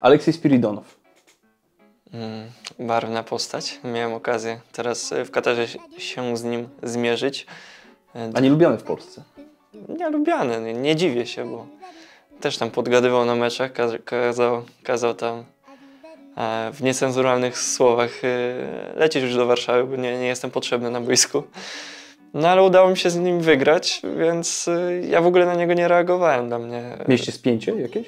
Aleksiej Spiridonow. Mm, barwna postać. Miałem okazję teraz y, w Katarze się- z nim zmierzyć. Y, A nie lubiany w Polsce. Nie lubiany, nie, nie dziwię się, bo też tam podgadywał na meczach, kazał, kazał tam e, w niecenzuralnych słowach y, lecieć już do Warszawy, bo nie, nie jestem potrzebny na boisku. No ale udało mi się z nim wygrać, więc ja w ogóle na niego nie reagowałem. Dla mnie Mieliście spięcie jakieś?